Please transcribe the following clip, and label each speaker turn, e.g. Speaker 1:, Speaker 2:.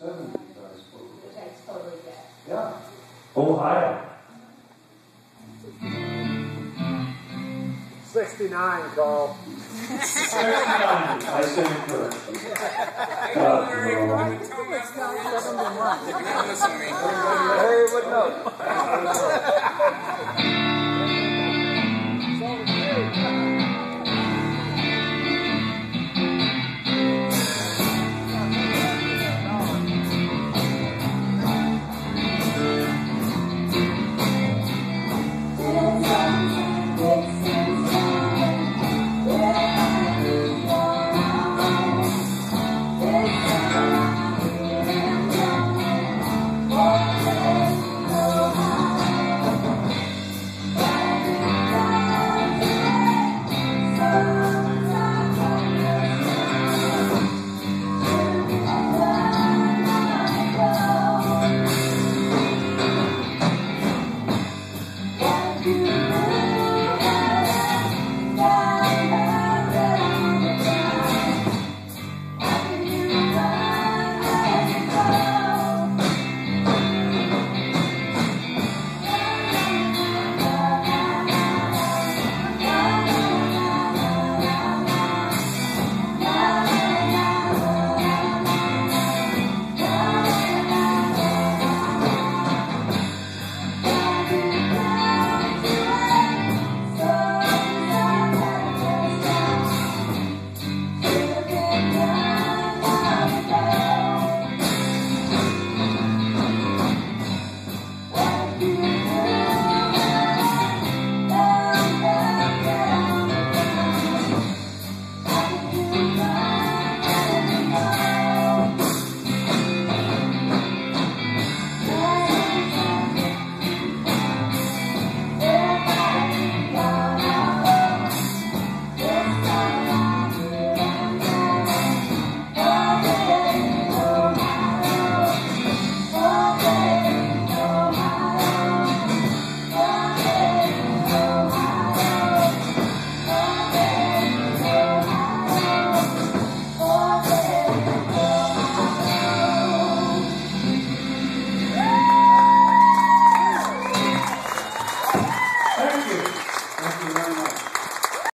Speaker 1: seventies, I suppose.
Speaker 2: which I totally get.
Speaker 1: Yeah.
Speaker 3: Ohio.
Speaker 4: Sixty-nine, Carl.
Speaker 1: I stand corrected.
Speaker 3: Uh, no.
Speaker 4: Hey, what no?